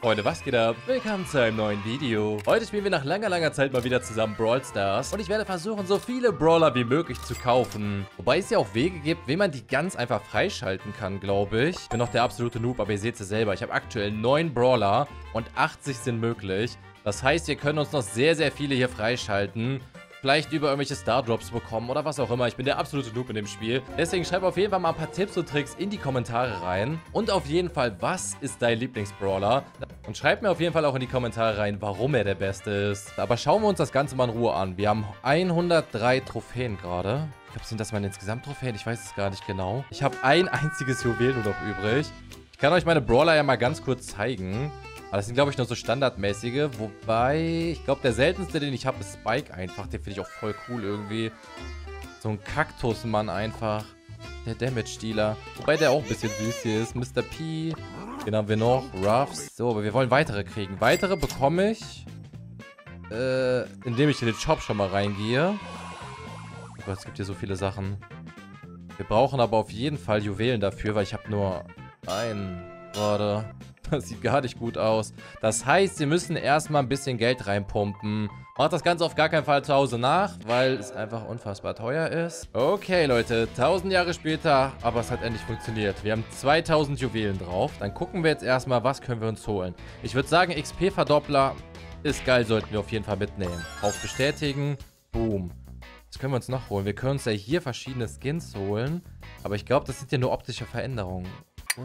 Freunde, was geht ab? Willkommen zu einem neuen Video. Heute spielen wir nach langer, langer Zeit mal wieder zusammen Brawl Stars. Und ich werde versuchen, so viele Brawler wie möglich zu kaufen. Wobei es ja auch Wege gibt, wie man die ganz einfach freischalten kann, glaube ich. Ich bin noch der absolute Noob, aber ihr seht es selber. Ich habe aktuell 9 Brawler und 80 sind möglich. Das heißt, wir können uns noch sehr, sehr viele hier freischalten vielleicht über irgendwelche Stardrops bekommen oder was auch immer. Ich bin der absolute Noob in dem Spiel. Deswegen schreib auf jeden Fall mal ein paar Tipps und Tricks in die Kommentare rein. Und auf jeden Fall, was ist dein Lieblingsbrawler? Und schreib mir auf jeden Fall auch in die Kommentare rein, warum er der Beste ist. Aber schauen wir uns das Ganze mal in Ruhe an. Wir haben 103 Trophäen gerade. Ich glaube, sind das meine insgesamt Trophäen? Ich weiß es gar nicht genau. Ich habe ein einziges Juwel nur noch übrig. Ich kann euch meine Brawler ja mal ganz kurz zeigen. Aber das sind, glaube ich, nur so standardmäßige. Wobei, ich glaube, der seltenste, den ich habe, ist Spike einfach. Den finde ich auch voll cool irgendwie. So ein Kaktusmann einfach. Der Damage-Dealer. Wobei der auch ein bisschen süß hier ist. Mr. P. Den haben wir noch. Ruffs. So, aber wir wollen weitere kriegen. Weitere bekomme ich, äh, indem ich in den Shop schon mal reingehe. Oh Gott, es gibt hier so viele Sachen. Wir brauchen aber auf jeden Fall Juwelen dafür, weil ich habe nur einen gerade. Das sieht gar nicht gut aus. Das heißt, wir müssen erstmal ein bisschen Geld reinpumpen. Macht das Ganze auf gar keinen Fall zu Hause nach, weil es einfach unfassbar teuer ist. Okay, Leute, 1000 Jahre später, aber es hat endlich funktioniert. Wir haben 2000 Juwelen drauf. Dann gucken wir jetzt erstmal, was können wir uns holen. Ich würde sagen, XP-Verdoppler ist geil, sollten wir auf jeden Fall mitnehmen. Auf bestätigen, boom. Was können wir uns noch holen? Wir können uns ja hier verschiedene Skins holen. Aber ich glaube, das sind ja nur optische Veränderungen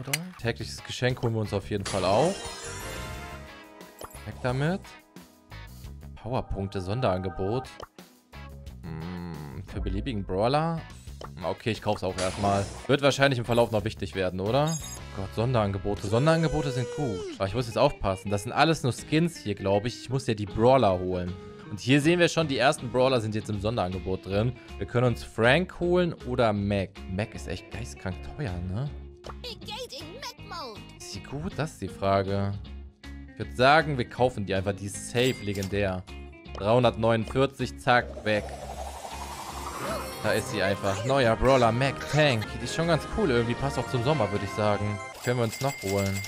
oder? Tägliches Geschenk holen wir uns auf jeden Fall auch. Weg damit. Powerpunkte, Sonderangebot. Hm, für beliebigen Brawler. Okay, ich kaufe es auch erstmal. Wird wahrscheinlich im Verlauf noch wichtig werden, oder? Gott, Sonderangebote. Sonderangebote sind gut. Aber ich muss jetzt aufpassen. Das sind alles nur Skins hier, glaube ich. Ich muss ja die Brawler holen. Und hier sehen wir schon, die ersten Brawler sind jetzt im Sonderangebot drin. Wir können uns Frank holen oder Mac. Mac ist echt geistkrank teuer, ne? Ist sie gut? Das ist die Frage. Ich würde sagen, wir kaufen die einfach. Die ist safe, legendär. 349, zack, weg. Da ist sie einfach. Neuer Brawler, Mac Tank. Die ist schon ganz cool irgendwie. Passt auch zum Sommer, würde ich sagen. Können wir uns noch holen.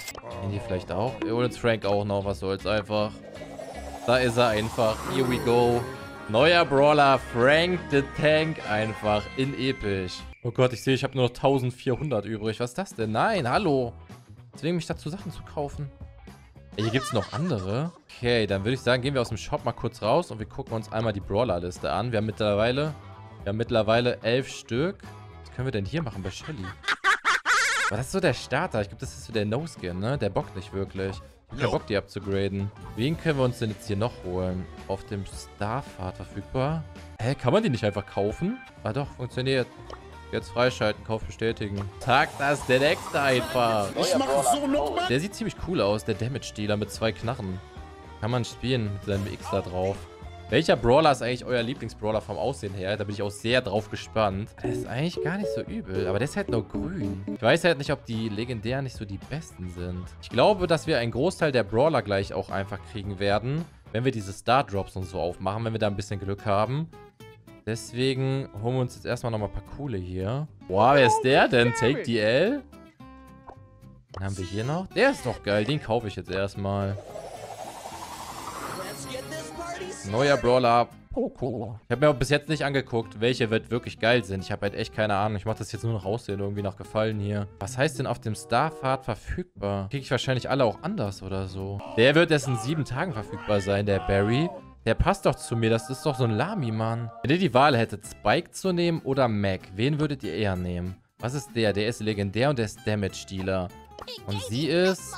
Den die vielleicht auch? Wir holen uns Frank auch noch. Was soll's einfach. Da ist er einfach. Here we go. Neuer Brawler, Frank the Tank einfach in episch. Oh Gott, ich sehe, ich habe nur noch 1400 übrig. Was ist das denn? Nein, hallo. Zwingen mich dazu, Sachen zu kaufen. Ja, hier gibt es noch andere. Okay, dann würde ich sagen, gehen wir aus dem Shop mal kurz raus und wir gucken uns einmal die Brawler-Liste an. Wir haben mittlerweile, wir haben mittlerweile elf Stück. Was können wir denn hier machen bei Shelly? Aber das ist so der Starter. Ich glaube, das ist so der No-Skin, ne? Der bockt nicht wirklich. Ich habe keinen Bock, die abzugraden. Wen können wir uns denn jetzt hier noch holen? Auf dem Starfahrt verfügbar? Hä, kann man die nicht einfach kaufen? Ah doch, funktioniert. Jetzt freischalten, Kauf bestätigen. Tag das der nächste einfach. Ich mache so nochmal. Der sieht ziemlich cool aus, der Damage-Dealer mit zwei Knarren. Kann man spielen mit seinem X da drauf. Welcher Brawler ist eigentlich euer Lieblingsbrawler vom Aussehen her? Da bin ich auch sehr drauf gespannt. Der ist eigentlich gar nicht so übel, aber der ist halt nur grün. Ich weiß halt nicht, ob die legendären nicht so die besten sind. Ich glaube, dass wir einen Großteil der Brawler gleich auch einfach kriegen werden, wenn wir diese Star Drops und so aufmachen, wenn wir da ein bisschen Glück haben. Deswegen holen wir uns jetzt erstmal nochmal ein paar coole hier. Wow, wer ist der denn? Take DL? Den haben wir hier noch. Der ist doch geil. Den kaufe ich jetzt erstmal. Neuer Brawler. Poco. Ich habe mir auch bis jetzt nicht angeguckt, welche wird wirklich geil sind. Ich habe halt echt keine Ahnung. Ich mache das jetzt nur noch aussehen, irgendwie nach Gefallen hier. Was heißt denn auf dem Starfahrt verfügbar? Kriege ich wahrscheinlich alle auch anders oder so. Der wird erst in sieben Tagen verfügbar sein, der Barry. Der passt doch zu mir. Das ist doch so ein Lami, Mann. Wenn ihr die Wahl hättet, Spike zu nehmen oder Mac, wen würdet ihr eher nehmen? Was ist der? Der ist legendär und der ist Damage-Dealer. Und sie ist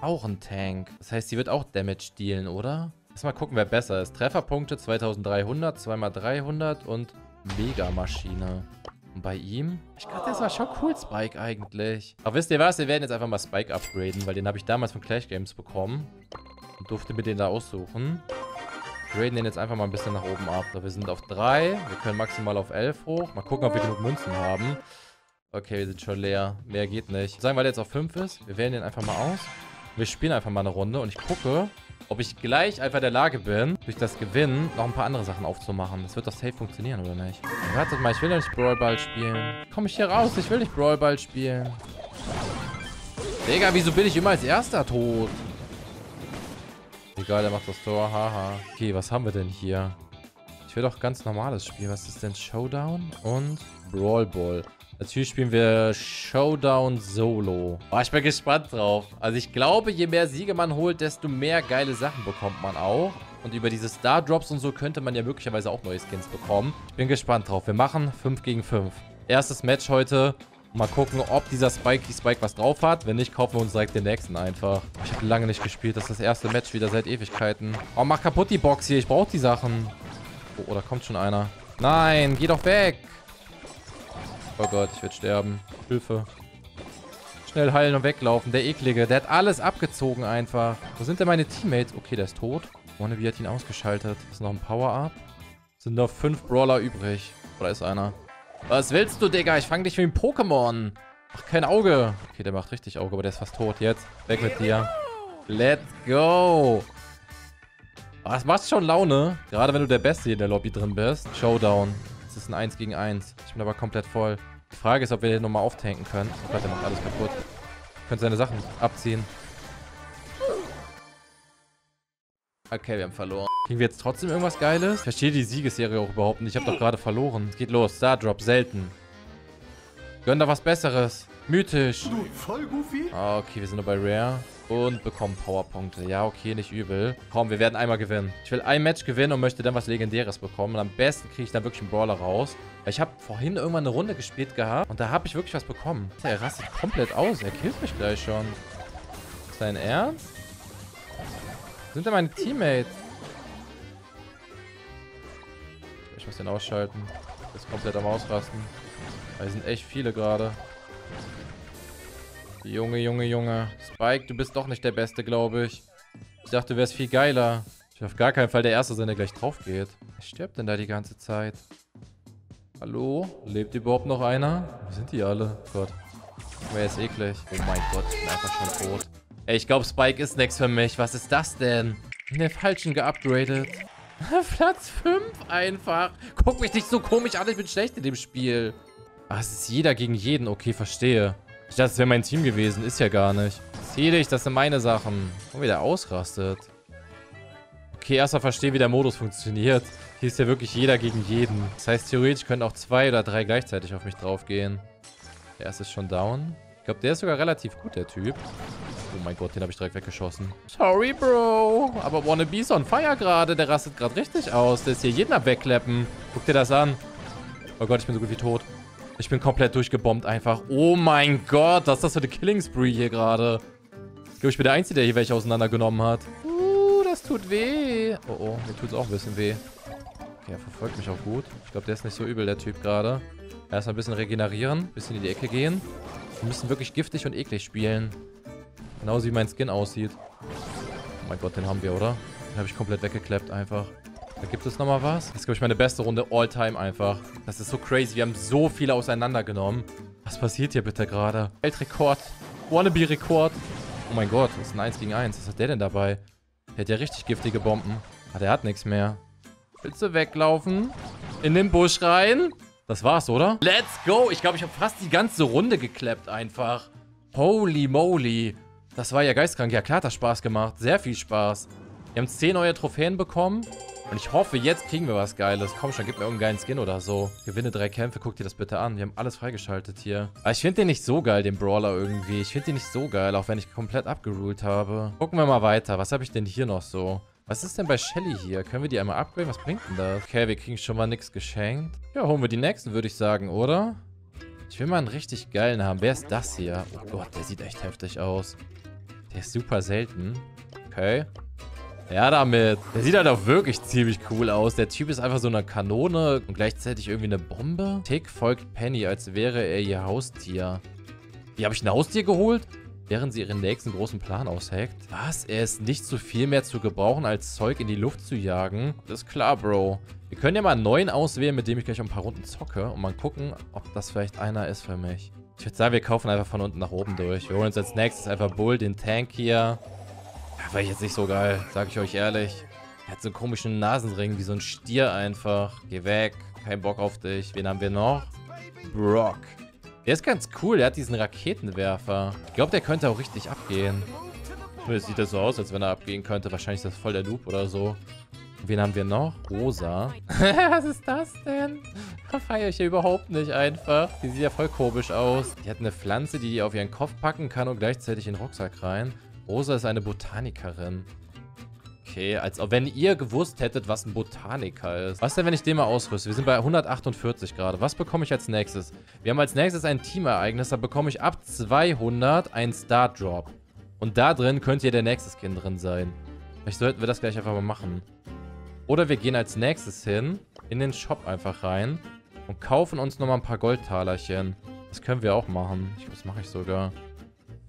auch ein Tank. Das heißt, sie wird auch Damage dealen, oder? Lass mal gucken, wer besser ist. Trefferpunkte 2300, 2x300 und Mega-Maschine. Und bei ihm? Ich glaube, das war schon cool, Spike eigentlich. Aber wisst ihr was? Wir werden jetzt einfach mal Spike upgraden, weil den habe ich damals von Clash Games bekommen. Und durfte mir den da aussuchen graden den jetzt einfach mal ein bisschen nach oben ab. Wir sind auf 3. Wir können maximal auf 11 hoch. Mal gucken, ob wir genug Münzen haben. Okay, wir sind schon leer. Mehr geht nicht. Sagen, weil der jetzt auf 5 ist. Wir wählen den einfach mal aus. Wir spielen einfach mal eine Runde und ich gucke, ob ich gleich einfach in der Lage bin, durch das Gewinnen noch ein paar andere Sachen aufzumachen. Das wird doch safe funktionieren, oder nicht? Wartet mal, ich will ja nicht Brawl Ball spielen. Komm ich hier raus? Ich will nicht Brawl Ball spielen. Digga, wieso bin ich immer als Erster tot? Egal, der macht das Tor. Haha. Okay, was haben wir denn hier? Ich will doch ganz normales Spiel. Was ist denn Showdown und Brawl Ball? Natürlich spielen wir Showdown Solo. Oh, ich bin gespannt drauf. Also ich glaube, je mehr Siege man holt, desto mehr geile Sachen bekommt man auch. Und über diese Star Drops und so könnte man ja möglicherweise auch neue Skins bekommen. Ich bin gespannt drauf. Wir machen 5 gegen 5. Erstes Match heute. Mal gucken, ob dieser Spikey Spike was drauf hat. Wenn nicht, kaufen wir uns direkt den nächsten einfach. Ich habe lange nicht gespielt. Das ist das erste Match wieder seit Ewigkeiten. Oh, mach kaputt die Box hier. Ich brauche die Sachen. Oh, oh, da kommt schon einer. Nein, geh doch weg. Oh Gott, ich werde sterben. Hilfe. Schnell heilen und weglaufen. Der Eklige, der hat alles abgezogen einfach. Wo sind denn meine Teammates? Okay, der ist tot. Wannabe hat ihn ausgeschaltet. Ist noch ein Power-Up. Sind noch fünf Brawler übrig. Oder ist einer? Was willst du, Digga? Ich fange dich wie ein Pokémon. Ach, kein Auge. Okay, der macht richtig Auge, aber der ist fast tot. Jetzt, weg mit dir. Let's go. Das macht schon Laune. Gerade wenn du der Beste in der Lobby drin bist. Showdown. Das ist ein 1 gegen 1. Ich bin aber komplett voll. Die Frage ist, ob wir den nochmal auftanken können. Oh Gott, der macht alles kaputt. Könnt seine Sachen abziehen. Okay, wir haben verloren. Kriegen wir jetzt trotzdem irgendwas Geiles? Ich verstehe die Siegesserie auch überhaupt nicht. Ich habe doch gerade verloren. Es geht los. Star Drop, selten. Gönn da was Besseres. Mythisch. Du voll goofy? Ah, okay, wir sind nur bei Rare. Und bekommen Powerpunkte. Ja, okay, nicht übel. Komm, wir werden einmal gewinnen. Ich will ein Match gewinnen und möchte dann was Legendäres bekommen. Und am besten kriege ich dann wirklich einen Brawler raus. Weil ich habe vorhin irgendwann eine Runde gespielt gehabt. Und da habe ich wirklich was bekommen. Er rastet komplett aus. Er killt mich gleich schon. Ist dein Ernst? Sind da meine Teammates? Ich muss den ausschalten. Ist komplett am Ausrasten. Da sind echt viele gerade. Junge, Junge, Junge. Spike, du bist doch nicht der Beste, glaube ich. Ich dachte, du wärst viel geiler. Ich will auf gar keinen Fall der Erste sein, der gleich drauf geht. Wer stirbt denn da die ganze Zeit? Hallo? Lebt überhaupt noch einer? Wo sind die alle? Oh Gott. Wer ist eklig? Oh mein Gott, ich bin einfach schon tot. Ey, ich glaube, Spike ist nichts für mich. Was ist das denn? In der falschen geupgradet. Platz 5 einfach. Guck mich nicht so komisch an, ich bin schlecht in dem Spiel. Ach, es ist jeder gegen jeden. Okay, verstehe. Ich dachte, es wäre mein Team gewesen. Ist ja gar nicht. Zähle das sind meine Sachen. Und wie der ausrastet. Okay, erstmal verstehe, wie der Modus funktioniert. Hier ist ja wirklich jeder gegen jeden. Das heißt, theoretisch können auch zwei oder drei gleichzeitig auf mich draufgehen. Der erste ist schon down. Ich glaube, der ist sogar relativ gut, der Typ. Oh mein Gott, den habe ich direkt weggeschossen. Sorry, Bro. Aber Wannabe ist on fire gerade. Der rastet gerade richtig aus. Der ist hier jeden am Wegkleppen. Guck dir das an. Oh Gott, ich bin so gut wie tot. Ich bin komplett durchgebombt einfach. Oh mein Gott, was ist das für eine Killing Spree hier gerade? Ich glaube, ich bin der Einzige, der hier welche auseinandergenommen hat. Uh, das tut weh. Oh, oh, mir tut es auch ein bisschen weh. Okay, er verfolgt mich auch gut. Ich glaube, der ist nicht so übel, der Typ gerade. Erstmal ein bisschen regenerieren, ein bisschen in die Ecke gehen. Wir müssen wirklich giftig und eklig spielen. Genauso wie mein Skin aussieht. Oh mein Gott, den haben wir, oder? Den habe ich komplett weggeklappt einfach. Da gibt es nochmal was. Das ist, glaube ich, meine beste Runde all time einfach. Das ist so crazy. Wir haben so viele auseinandergenommen. Was passiert hier bitte gerade? Weltrekord. Wannabe-Rekord. Oh mein Gott, das ist ein 1 gegen 1. Was hat der denn dabei? Der hat ja richtig giftige Bomben. Ah, der hat nichts mehr. Willst du weglaufen? In den Busch rein? Das war's, oder? Let's go! Ich glaube, ich habe fast die ganze Runde geklappt einfach. Holy moly. Das war ja geistkrank. Ja, klar hat das Spaß gemacht. Sehr viel Spaß. Wir haben 10 neue Trophäen bekommen. Und ich hoffe, jetzt kriegen wir was Geiles. Komm schon, gib mir irgendeinen geilen Skin oder so. Gewinne drei Kämpfe, guck dir das bitte an. Wir haben alles freigeschaltet hier. Aber ich finde den nicht so geil, den Brawler irgendwie. Ich finde den nicht so geil, auch wenn ich komplett abgeruled habe. Gucken wir mal weiter. Was habe ich denn hier noch so? Was ist denn bei Shelly hier? Können wir die einmal upgraden? Was bringt denn das? Okay, wir kriegen schon mal nichts geschenkt. Ja, holen wir die nächsten, würde ich sagen, oder? Ich will mal einen richtig geilen haben. Wer ist das hier? Oh Gott, der sieht echt heftig aus. Der ist super selten. Okay. Ja, damit. Der sieht halt auch wirklich ziemlich cool aus. Der Typ ist einfach so eine Kanone und gleichzeitig irgendwie eine Bombe. Tick folgt Penny, als wäre er ihr Haustier. Wie, habe ich ein Haustier geholt? Während sie ihren nächsten großen Plan ausheckt. Was? Er ist nicht so viel mehr zu gebrauchen, als Zeug in die Luft zu jagen? Das ist klar, Bro. Wir können ja mal einen neuen auswählen, mit dem ich gleich ein paar Runden zocke. Und mal gucken, ob das vielleicht einer ist für mich. Ich würde sagen, wir kaufen einfach von unten nach oben durch. Wir holen uns als nächstes einfach Bull, den Tank hier. War ich jetzt nicht so geil, sag ich euch ehrlich. Er hat so einen komischen Nasenring, wie so ein Stier einfach. Geh weg, kein Bock auf dich. Wen haben wir noch? Brock. Der ist ganz cool, der hat diesen Raketenwerfer. Ich glaube, der könnte auch richtig abgehen. Es sieht das so aus, als wenn er abgehen könnte. Wahrscheinlich ist das voll der Noob oder so. Wen haben wir noch? Rosa. Was ist das denn? Feiere ich ja überhaupt nicht einfach. Die sieht ja voll komisch aus. Die hat eine Pflanze, die die auf ihren Kopf packen kann und gleichzeitig in den Rucksack rein. Rosa ist eine Botanikerin. Okay, als wenn ihr gewusst hättet, was ein Botaniker ist. Was denn, wenn ich den mal ausrüste? Wir sind bei 148 gerade. Was bekomme ich als nächstes? Wir haben als nächstes ein Teamereignis. Da bekomme ich ab 200 einen Start Drop. Und da drin könnte ja der nächste Skin drin sein. Vielleicht sollten wir das gleich einfach mal machen. Oder wir gehen als nächstes hin, in den Shop einfach rein und kaufen uns nochmal ein paar Goldtalerchen. Das können wir auch machen. Ich, das mache ich sogar.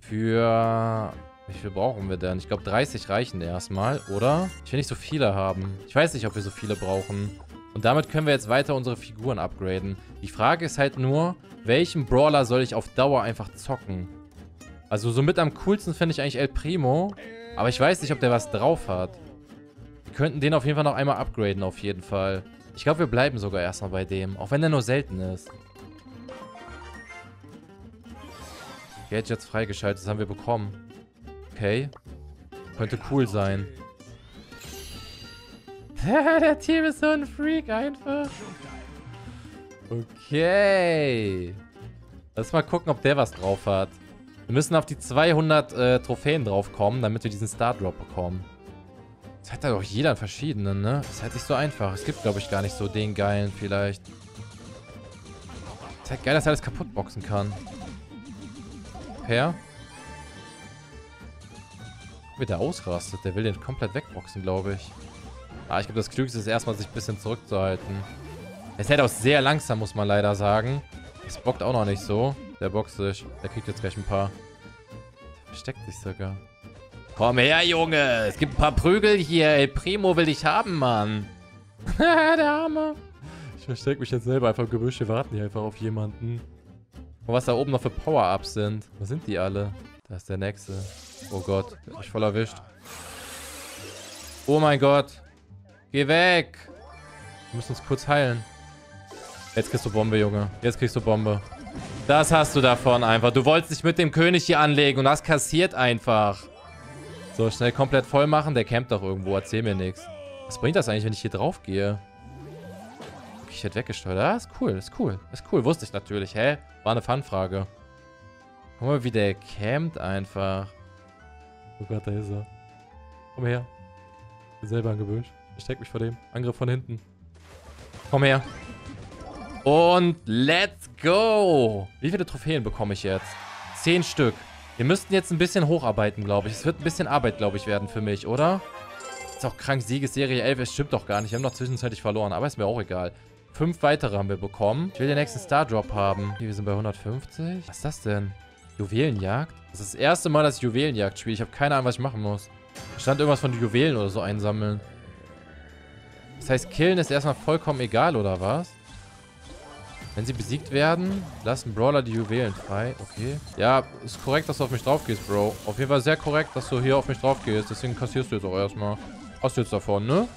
Für... Wie viel brauchen wir denn? Ich glaube 30 reichen erstmal, oder? Ich will nicht so viele haben. Ich weiß nicht, ob wir so viele brauchen. Und damit können wir jetzt weiter unsere Figuren upgraden. Die Frage ist halt nur, welchen Brawler soll ich auf Dauer einfach zocken? Also somit am coolsten finde ich eigentlich El Primo. Aber ich weiß nicht, ob der was drauf hat. Wir könnten den auf jeden Fall noch einmal upgraden, auf jeden Fall. Ich glaube, wir bleiben sogar erstmal bei dem. Auch wenn der nur selten ist. Gadgets freigeschaltet, das haben wir bekommen. Okay. Könnte cool sein. der Team ist so ein Freak einfach. Okay. Lass mal gucken, ob der was drauf hat. Wir müssen auf die 200 äh, Trophäen draufkommen, damit wir diesen Star Drop bekommen. Das hat halt auch jeder einen verschiedenen, ne? Das ist halt nicht so einfach. Es gibt, glaube ich, gar nicht so den geilen vielleicht. ist halt geil, dass er alles kaputt boxen kann. Per? Wie der ausrastet. Der will den komplett wegboxen, glaube ich. Ah, ich glaube, das Klügste ist erstmal, sich ein bisschen zurückzuhalten. Ist halt auch sehr langsam, muss man leider sagen. Das bockt auch noch nicht so. Der boxt sich. Der kriegt jetzt gleich ein paar. Der versteckt sich sogar. Komm her, Junge. Es gibt ein paar Prügel hier. El Primo will dich haben, Mann. der Arme. Ich verstecke mich jetzt selber einfach im Gebüsch. Wir warten hier einfach auf jemanden. Und was da oben noch für Power-Ups sind. Wo sind die alle? Da ist der nächste. Oh Gott, hat mich voll erwischt. Oh mein Gott. Geh weg. Wir müssen uns kurz heilen. Jetzt kriegst du Bombe, Junge. Jetzt kriegst du Bombe. Das hast du davon einfach. Du wolltest dich mit dem König hier anlegen und das kassiert einfach. So, schnell komplett voll machen. Der campt doch irgendwo. Erzähl mir nichts. Was bringt das eigentlich, wenn ich hier drauf gehe? Okay, ich hätte weggesteuert. Ah, ist cool, ist cool. Ist cool, wusste ich natürlich. Hä? War eine Fun-Frage. Guck mal, wie der campt einfach. Oh Gott, da ist er. Komm her. Ich bin selber Gebüsch. Versteck mich vor dem. Angriff von hinten. Komm her. Und let's go. Wie viele Trophäen bekomme ich jetzt? Zehn Stück. Wir müssten jetzt ein bisschen hocharbeiten, glaube ich. Es wird ein bisschen Arbeit, glaube ich, werden für mich, oder? Ist auch krank. Siegesserie 11. Es stimmt doch gar nicht. Wir haben noch zwischenzeitlich verloren. Aber ist mir auch egal. Fünf weitere haben wir bekommen. Ich will den nächsten Star Drop haben. wir sind bei 150. Was ist das denn? Juwelenjagd? Das ist das erste Mal, dass ich Juwelenjagd spiele. Ich habe keine Ahnung, was ich machen muss. Da stand irgendwas von Juwelen oder so einsammeln. Das heißt, killen ist erstmal vollkommen egal, oder was? Wenn sie besiegt werden, lassen Brawler die Juwelen frei. Okay. Ja, ist korrekt, dass du auf mich drauf gehst, Bro. Auf jeden Fall sehr korrekt, dass du hier auf mich drauf gehst. Deswegen kassierst du jetzt auch erstmal. Hast du jetzt davon, ne?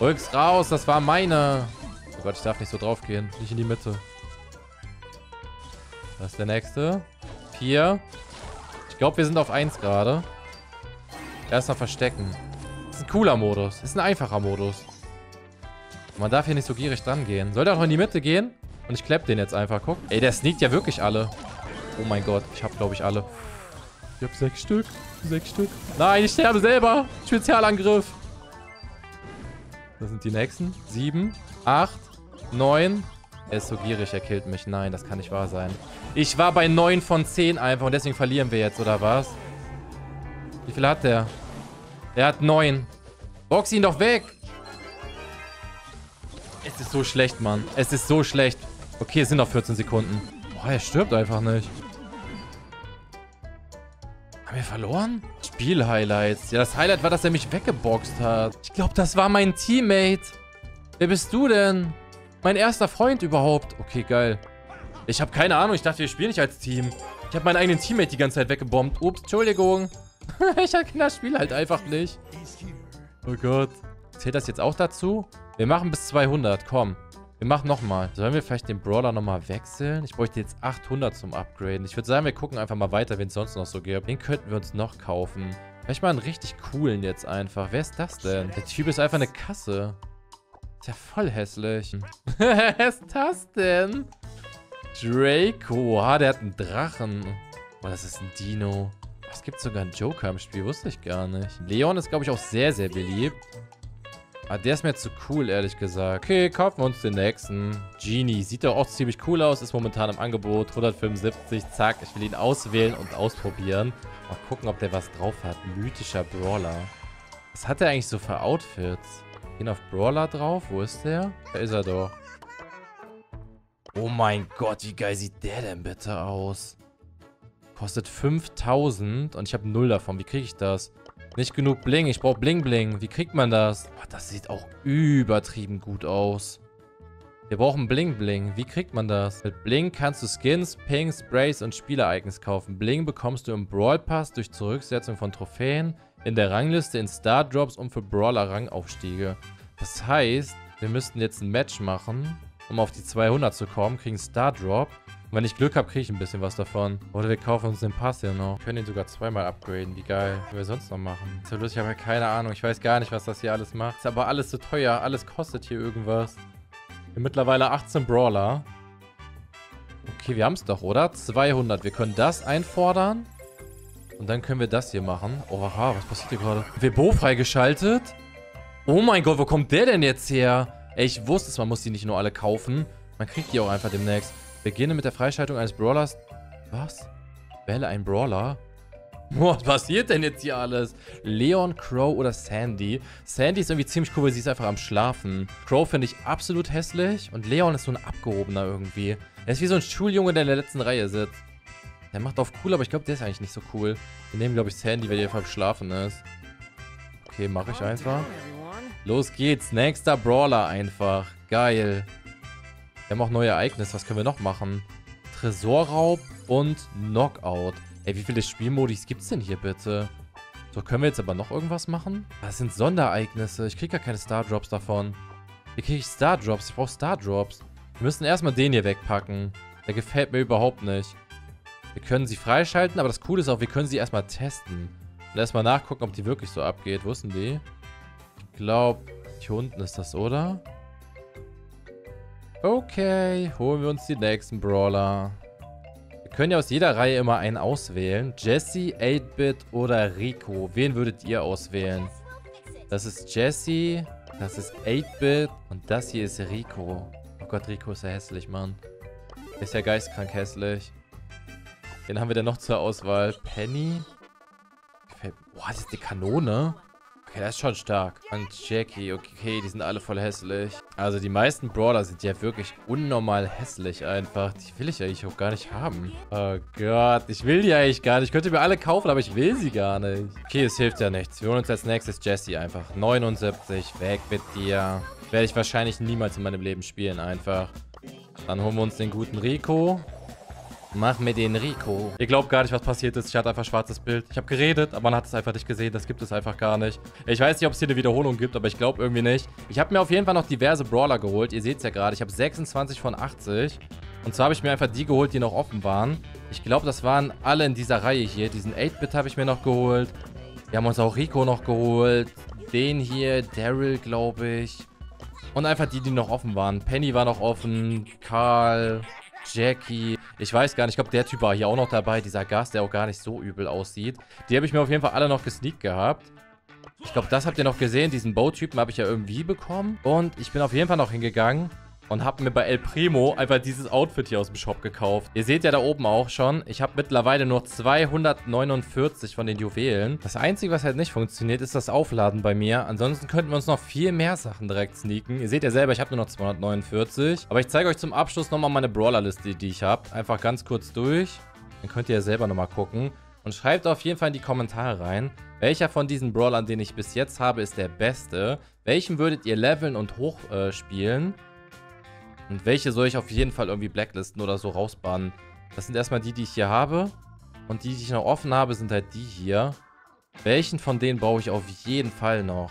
Rück's raus, das war meine. Oh Gott, ich darf nicht so drauf gehen. Nicht in die Mitte. Das ist der nächste. Vier. Ich glaube, wir sind auf 1 gerade. Erstmal verstecken. Das ist ein cooler Modus. Das ist ein einfacher Modus. Man darf hier nicht so gierig dran gehen. Soll der auch in die Mitte gehen? Und ich klepp den jetzt einfach. Guck. Ey, der sneakt ja wirklich alle. Oh mein Gott. Ich habe, glaube ich, alle. Ich habe sechs Stück. Sechs Stück. Nein, ich sterbe selber. Spezialangriff. Das sind die nächsten. Sieben. Acht. Neun. Er ist so gierig, er killt mich. Nein, das kann nicht wahr sein. Ich war bei 9 von 10 einfach und deswegen verlieren wir jetzt, oder was? Wie viel hat der? Er hat 9. Box ihn doch weg. Es ist so schlecht, Mann. Es ist so schlecht. Okay, es sind noch 14 Sekunden. Boah, er stirbt einfach nicht. Haben wir verloren? Spiel-Highlights. Ja, das Highlight war, dass er mich weggeboxt hat. Ich glaube, das war mein Teammate. Wer bist du denn? Mein erster Freund überhaupt. Okay, geil. Ich habe keine Ahnung. Ich dachte, wir spielen nicht als Team. Ich habe meinen eigenen Teammate die ganze Zeit weggebombt. Ups, Entschuldigung. ich erkenne das Spiel halt einfach nicht. Oh Gott. Zählt das jetzt auch dazu? Wir machen bis 200. Komm. Wir machen nochmal. Sollen wir vielleicht den Brawler nochmal wechseln? Ich bräuchte jetzt 800 zum Upgraden. Ich würde sagen, wir gucken einfach mal weiter, wen es sonst noch so gibt. Den könnten wir uns noch kaufen. Vielleicht mal einen richtig coolen jetzt einfach. Wer ist das denn? Der Typ ist einfach eine Kasse. Ist ja voll hässlich. Wer ist das denn? Draco. Ah, der hat einen Drachen. Oh, das ist ein Dino. Es gibt sogar einen Joker im Spiel. Wusste ich gar nicht. Leon ist, glaube ich, auch sehr, sehr beliebt. Aber der ist mir zu cool, ehrlich gesagt. Okay, kaufen wir uns den nächsten. Genie. Sieht doch auch ziemlich cool aus. Ist momentan im Angebot. 175. Zack. Ich will ihn auswählen und ausprobieren. Mal gucken, ob der was drauf hat. Mythischer Brawler. Was hat der eigentlich so für Outfits? Gehen auf Brawler drauf. Wo ist der? Da ist er doch. Oh mein Gott, wie geil sieht der denn bitte aus? Kostet 5000 und ich habe null davon. Wie kriege ich das? Nicht genug Bling. Ich brauche Bling Bling. Wie kriegt man das? Boah, das sieht auch übertrieben gut aus. Wir brauchen Bling Bling. Wie kriegt man das? Mit Bling kannst du Skins, Pings, Sprays und Spielereignis kaufen. Bling bekommst du im Brawl Pass durch Zurücksetzung von Trophäen, in der Rangliste, in Star Drops und für Brawler Rangaufstiege. Das heißt, wir müssten jetzt ein Match machen, um auf die 200 zu kommen, kriegen Star Drop und wenn ich Glück habe, kriege ich ein bisschen was davon. Oder wir kaufen uns den Pass hier noch. Wir können ihn sogar zweimal upgraden. Wie geil. Was wir sonst noch machen? So lustig, ich habe ja keine Ahnung. Ich weiß gar nicht, was das hier alles macht. Ist aber alles so teuer. Alles kostet hier irgendwas. Wir haben mittlerweile 18 Brawler. Okay, wir haben es doch, oder? 200. Wir können das einfordern. Und dann können wir das hier machen. Oha, was passiert hier gerade? Webo freigeschaltet? Oh mein Gott, wo kommt der denn jetzt her? Ey, ich wusste es, man muss die nicht nur alle kaufen. Man kriegt die auch einfach demnächst. Beginne mit der Freischaltung eines Brawlers. Was? Wähle einen Brawler? Was passiert denn jetzt hier alles? Leon, Crow oder Sandy? Sandy ist irgendwie ziemlich cool, weil sie ist einfach am Schlafen. Crow finde ich absolut hässlich und Leon ist so ein abgehobener irgendwie. Er ist wie so ein Schuljunge, der in der letzten Reihe sitzt. Der macht auf cool, aber ich glaube, der ist eigentlich nicht so cool. Wir nehmen, glaube ich, Sandy, weil die einfach am Schlafen ist. Okay, mache ich einfach. Los geht's. Nächster Brawler einfach. Geil. Wir haben auch neue Ereignisse. Was können wir noch machen? Tresorraub und Knockout. Ey, wie viele Spielmodis gibt es denn hier bitte? So, können wir jetzt aber noch irgendwas machen? Das sind Sondereignisse. Ich kriege gar keine Stardrops davon. Wie kriege ich Stardrops? Ich brauche Stardrops. Wir müssen erstmal den hier wegpacken. Der gefällt mir überhaupt nicht. Wir können sie freischalten, aber das Coole ist auch, wir können sie erstmal testen. Und erstmal nachgucken, ob die wirklich so abgeht. Denn die? Ich glaube, hier unten ist das, oder? Okay, holen wir uns die nächsten Brawler. Wir können ja aus jeder Reihe immer einen auswählen. Jesse, 8-Bit oder Rico. Wen würdet ihr auswählen? Das ist Jesse, das ist 8-Bit und das hier ist Rico. Oh Gott, Rico ist ja hässlich, Mann. ist ja geistkrank hässlich. Wen haben wir denn noch zur Auswahl? Penny? Boah, das ist die Kanone. Okay, das ist schon stark. Und Jackie, okay, die sind alle voll hässlich. Also die meisten Brawler sind ja wirklich unnormal hässlich einfach. Die will ich eigentlich auch gar nicht haben. Oh Gott, ich will die eigentlich gar nicht. Ich könnte mir alle kaufen, aber ich will sie gar nicht. Okay, es hilft ja nichts. Wir holen uns als nächstes Jessie einfach. 79, weg mit dir. Werde ich wahrscheinlich niemals in meinem Leben spielen einfach. Dann holen wir uns den guten Rico. Mach mir den Rico. Ihr glaubt gar nicht, was passiert ist. Ich hatte einfach schwarzes Bild. Ich habe geredet, aber man hat es einfach nicht gesehen. Das gibt es einfach gar nicht. Ich weiß nicht, ob es hier eine Wiederholung gibt, aber ich glaube irgendwie nicht. Ich habe mir auf jeden Fall noch diverse Brawler geholt. Ihr seht es ja gerade. Ich habe 26 von 80. Und zwar habe ich mir einfach die geholt, die noch offen waren. Ich glaube, das waren alle in dieser Reihe hier. Diesen 8-Bit habe ich mir noch geholt. Wir haben uns auch Rico noch geholt. Den hier, Daryl, glaube ich. Und einfach die, die noch offen waren. Penny war noch offen. Karl, Jackie. Ich weiß gar nicht, ich glaube, der Typ war hier auch noch dabei. Dieser Gast, der auch gar nicht so übel aussieht. Die habe ich mir auf jeden Fall alle noch gesneakt gehabt. Ich glaube, das habt ihr noch gesehen. Diesen Bow-Typen habe ich ja irgendwie bekommen. Und ich bin auf jeden Fall noch hingegangen und habe mir bei El Primo einfach dieses Outfit hier aus dem Shop gekauft. Ihr seht ja da oben auch schon, ich habe mittlerweile nur 249 von den Juwelen. Das Einzige, was halt nicht funktioniert, ist das Aufladen bei mir. Ansonsten könnten wir uns noch viel mehr Sachen direkt sneaken. Ihr seht ja selber, ich habe nur noch 249. Aber ich zeige euch zum Abschluss nochmal meine Brawler-Liste, die ich habe. Einfach ganz kurz durch. Dann könnt ihr ja selber nochmal gucken. Und schreibt auf jeden Fall in die Kommentare rein, welcher von diesen Brawlern, den ich bis jetzt habe, ist der beste. Welchen würdet ihr leveln und hochspielen? Äh, und welche soll ich auf jeden Fall irgendwie blacklisten oder so rausbannen? Das sind erstmal die, die ich hier habe. Und die, die ich noch offen habe, sind halt die hier. Welchen von denen brauche ich auf jeden Fall noch?